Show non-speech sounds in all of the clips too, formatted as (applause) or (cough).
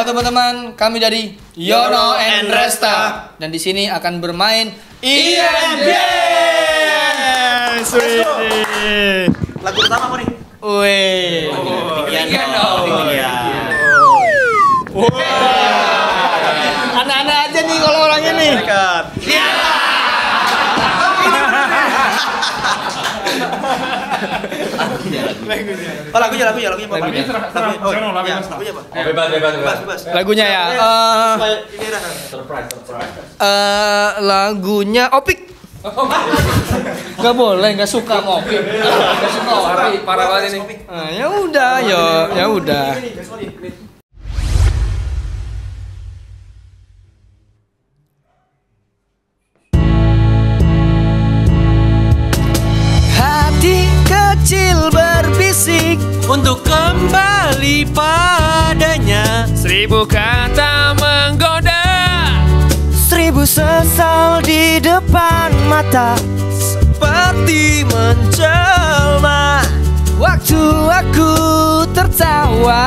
Halo teman-teman, kami dari Yono and Resta dan di sini akan bermain INDS. Lagu pertama apa nih? Wih. Dong. Anak-anak aja nih kalau orangnya nih. Dekat. Oh lagunya lagunya lagunya apa? Lagunya. Lagunya. Oh, Serang, lagunya, iya, Mas. lagunya apa? Bebas, bebas, Bebas, bebas. Lagunya ya. Eh, ini dah. eh, lagunya Opik. Gak boleh, gak suka ngopi. Gak suka ngopi. Parah banget ini. Ah, ya udah, yo, ya udah. Seribu kata menggoda. Seribu sesal di depan mata. Seperti menjelma. Waktu aku tertawa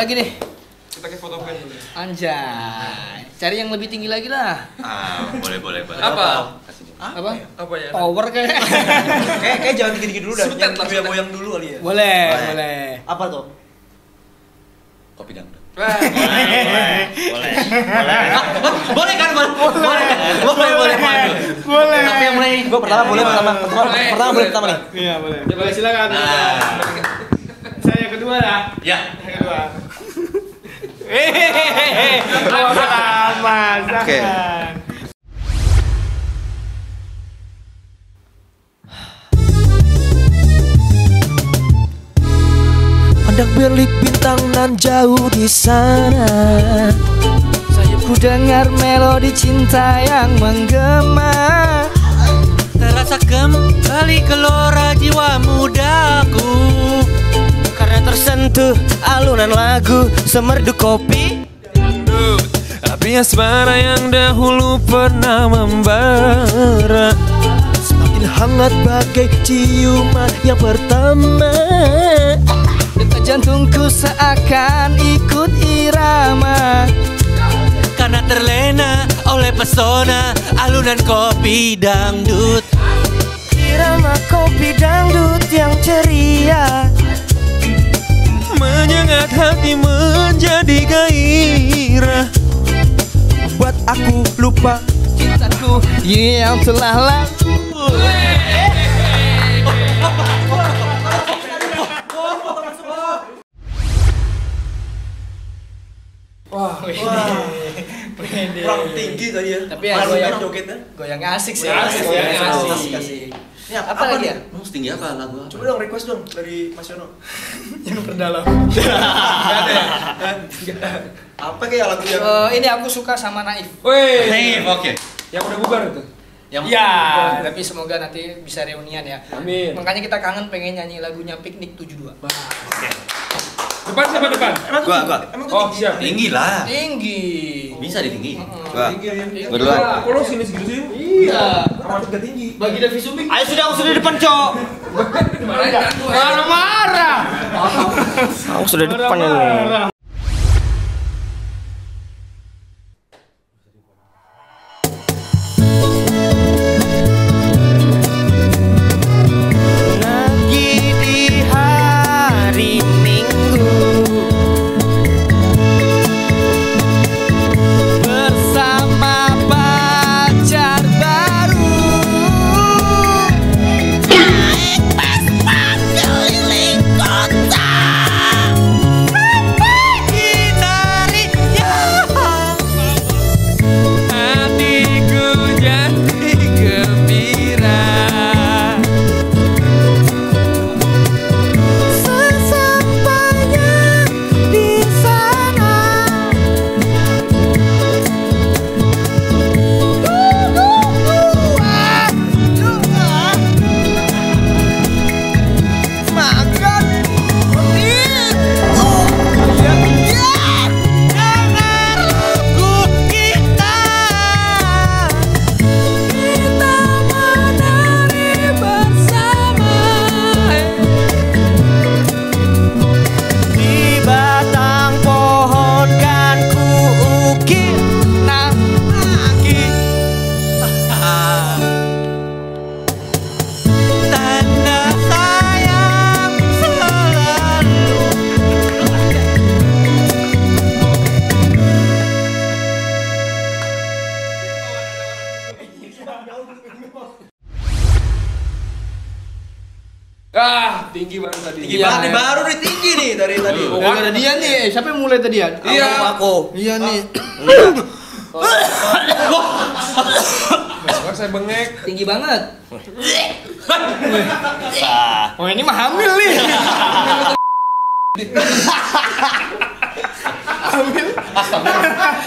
Apalagi nih? Kita ke foto pen Anjay Cari yang lebih tinggi lagi lah Ah, boleh boleh boleh. Apa? Apa? Apa ya? Power kayak (laughs) Kayak kayak jangan tinggi-tinggi dulu dah. Sutet Yang lah, sutet. goyang dulu kali ya. Boleh, boleh Apa tuh? Kopi dangdut. Wah, Boleh. Boleh. (laughs) Boleh kan, Bang? Boleh. Boleh, boleh, Bang. Boleh Tapi yang mulai gua pertama boleh pertama. Pertama, Boleh. pertama boleh pertama nih. Iya boleh Coba silakan. Lah. Ya. Yang kedua. (laughs) Hehehe. Aman, Oke. Pandang berlik bintang nan jauh di sana. Saya ku dengar melodi cinta yang menggema. Terasa kembali gelora jiwa mudaku tersentuh alunan lagu semerdu kopi. Api asmara yang dahulu pernah membara. Semakin hangat bagai ciuman yang pertama. Detak jantungku seakan ikut irama. Karena terlena oleh pesona alunan kopi dangdut. Irama kopi dangdut yang ceria Menyengat hati menjadi gairah Buat aku lupa cintaku yang telah lalu Wah, pede. Kurang tinggi tadi ya. Tapi ya, goyang- jogetnya. Goyang asik sih. Asik, goyang asik. asik, asik. Ini apa, Apa lagi nih? ya? Mau setinggi apa lagu apa? Coba dong request dong dari Mas Yono. (laughs) Yang terdalam. (laughs) Apa kayak lagu yang Eh, ini aku suka sama Naif. Wih, Hey, oke. yang udah bubar itu. Yang Ya, tapi semoga nanti bisa reunian ya. Amin. Makanya kita kangen pengen nyanyi lagunya Piknik 72. Depan siapa depan? Gua, gua. Oh, siap. Tinggi lah. Tinggi. Bisa ditinggi. Gua. Tinggi. Berdua. Kok lu sini segitu sih? Iya. Gak tinggi. Bagi Devi Sumik. Ayo sudah aku sudah di depan, Cok. Marah-marah. Aku sudah di depan ini. Tinggi banget tadi. Tinggi Iya. banget nih, baru nih tinggi nih dari tadi. Oh, gara dia nih, siapa yang mulai tadi ya? Iya. Aku. Iya nih. Kan saya bengek. Tinggi banget. Oh ini mah hamil nih.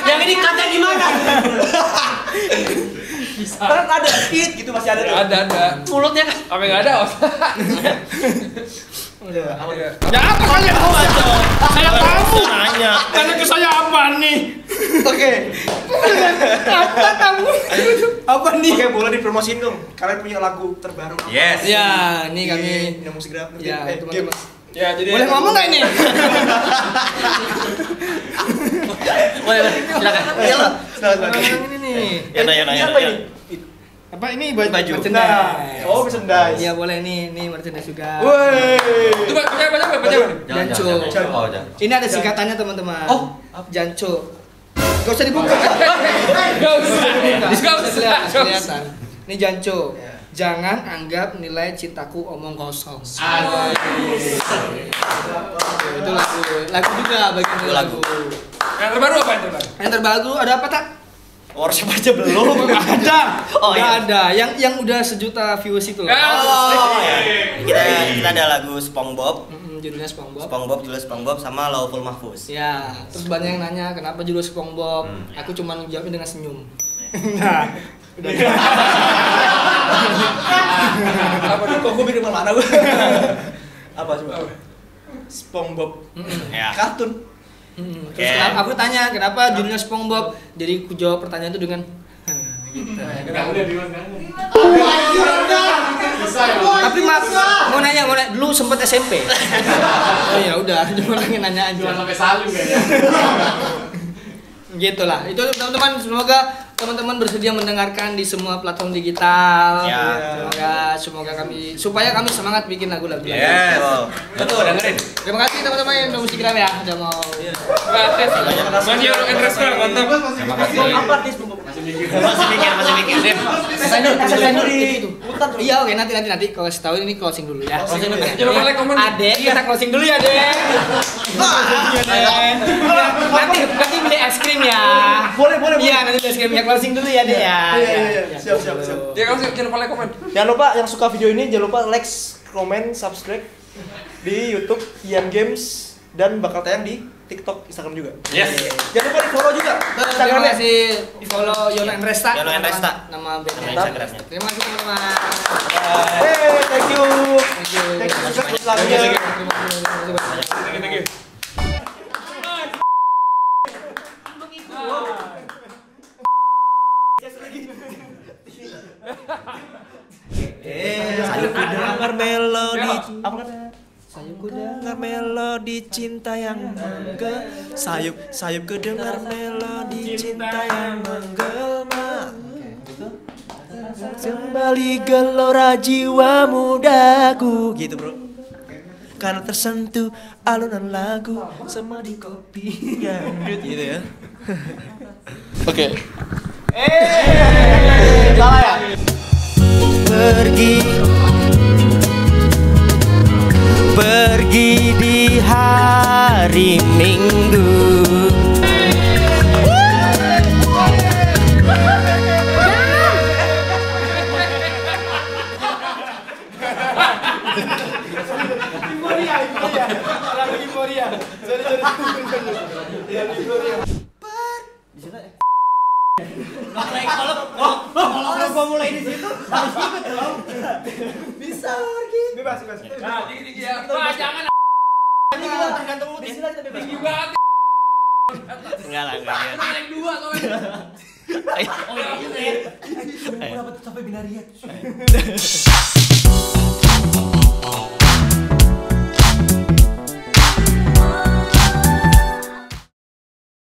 Yang ini kaca di mana? Kan ada hit gitu masih ada tuh. Ada ada. Mulutnya kan. Apa nggak ada? Iya. Ya apa kalian tahu aja? Saya tahu. Nanya. Tanya ke saya apa nih? Oke. Apa kamu? Apa nih? Oke, boleh dipromosiin dong. Kalian punya lagu terbaru apa? Yes. Ya, ini kami Di musik rap. Ya, eh, teman-teman. game. Ya jadi. Boleh ngomong nggak ini? Boleh, boleh. Silakan. Iya lah. Silakan, silakan. Yang ini nih. Ya, nah, ya, nah, ya, Apa ya. ini? Apa ini baju? Baju. merchandise. Nah, oh merchandise. Iya boleh nih, nih merchandise juga. Woi. Itu baca baca baca Jancu. Oh. Ini ada singkatannya teman-teman. Oh, Jancu. Gak usah dibuka. (laughs) Gak usah. Dibuka. Gak usah. Kelihatan. Ini Jancu. Jangan anggap nilai cintaku omong kosong. Itu lagu, lagu juga bagian Lagu. lagu. Yang terbaru apa yang terbaru? Yang terbaru ada apa tak? Worship aja belum. (laughs) ada. Oh, Udah iya. ada. Yang yang udah sejuta views itu. Ya. Oh, ya. Kita kita ada lagu SpongeBob. Mm, judulnya SpongeBob. SpongeBob judul SpongeBob sama Lawful Mahfuz. Ya, terus banyak yang nanya kenapa judul SpongeBob. Hmm. Aku cuma jawabnya dengan senyum. (laughs) nah, udah. Apa tuh? Kok gue bikin mana gue? Apa coba? SpongeBob. Ya. Kartun. Mm, Oke. Terus aku tanya kenapa judulnya SpongeBob. Jadi aku jawab pertanyaan itu dengan gitu. Tapi mak mau nanya mau nanya dulu sempet SMP. (laughs) oh ya udah (laughs) cuma pengen nanya aja. Cuma sampai salim kayaknya. Gitulah. Itu teman-teman semoga teman-teman bersedia mendengarkan di semua platform digital. Ya. Semoga semoga kami supaya kami semangat bikin lagu-lagu. lagi. Yes. Betul, dengerin. Terima kasih teman-teman yang udah musik Ram ya udah mau Gratis. Masih orang interest mantap. Terima kasih. Apa artis? Masih mikir, masih mikir. Dim. Desainer, desainer di itu. hutan tuh. Iya, oke nanti nanti nanti kalau tahu ini closing dulu ya. Closing dulu ya. Jangan lupa like, komen. Adek, kita closing dulu ya, Dek. Nanti nanti beli es krim ya. Boleh, boleh, Iya, nanti beli es krim ya. Closing dulu ya, Dek ya. Iya, iya, iya. Siap, siap, siap. Ya jangan lupa like komen. Jangan lupa yang suka video ini jangan lupa like, comment, subscribe di YouTube Ian Games dan bakal tayang di TikTok, Instagram juga. Yes. Jangan lupa di follow juga Terima kasih di follow Yono and Resta. Yono and Resta. Nama band. Instagramnya. Terima kasih teman-teman. Hey, thank you. Thank you. Thank you Terima kasih. Terima kasih. Terima kasih. Thank you, thank you. Eh, ku dengar melodi apa kata? Sayup ku dengar melodi cinta yang mengge. Sayup sayup ku dengar melodi cinta yang menggema Kembali gelora jiwa mudaku. Gitu bro. Karena tersentuh alunan lagu Sama di kopi. Gandut gitu ya. (laughs) Oke. Salah ya? Pergi Pergi di hari Minggu Nah, tinggi tinggi ya. Wah, jangan. Tergantung mood istilah kita bebas. Tinggi banget. Enggak lah, enggak yang dua soalnya. Oh, iya, gitu ya. Ayo. Sampai binariat.